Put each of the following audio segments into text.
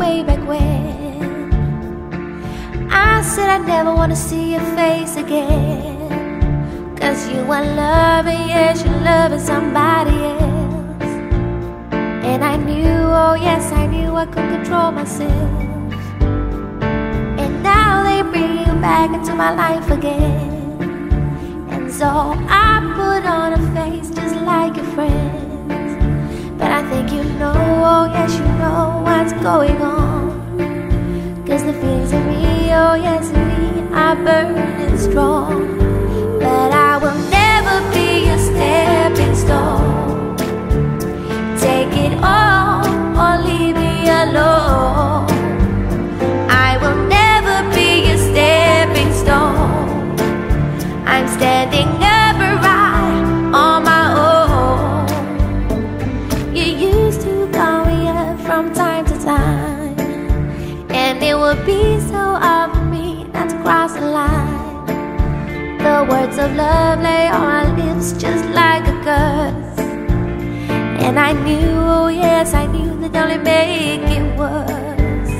way back when. I said I never wanna see your face again. Cause you are loving, yes, you're loving somebody else. And I knew, oh yes, I knew I could control myself. And now they bring you back into my life again. And so I put on a face just like your friends. But I think you know, oh yes, you know what's going on. Burning strong. But I will never be a stepping stone. Take it all or leave me alone. I will never be a stepping stone. I'm standing upright on my own. You used to call me up from time to time, and it would be so hard cross the line. The words of love lay on my lips just like a curse. And I knew, oh yes, I knew that only make it worse.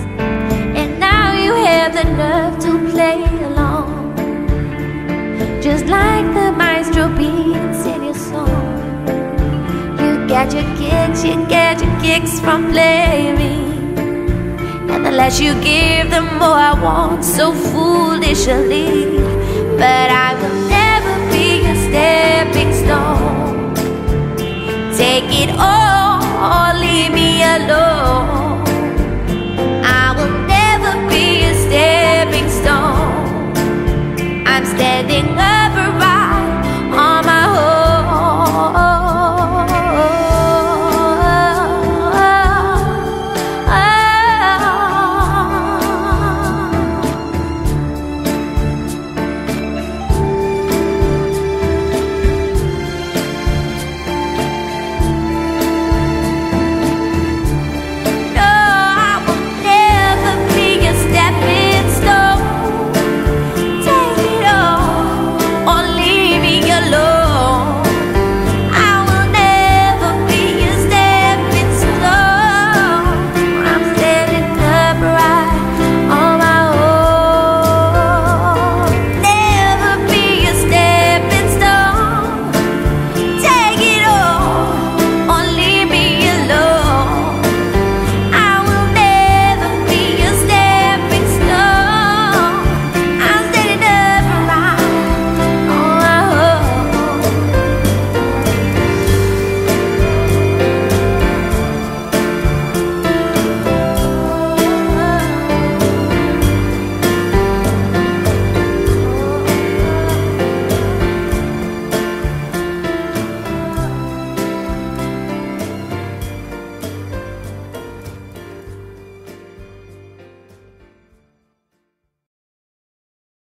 And now you have the nerve to play along. Just like the maestro beats in your song. You get your kicks, you get your kicks from playing less you give, the more I want so foolishly. But I will never be a stepping stone. Take it all leave me alone.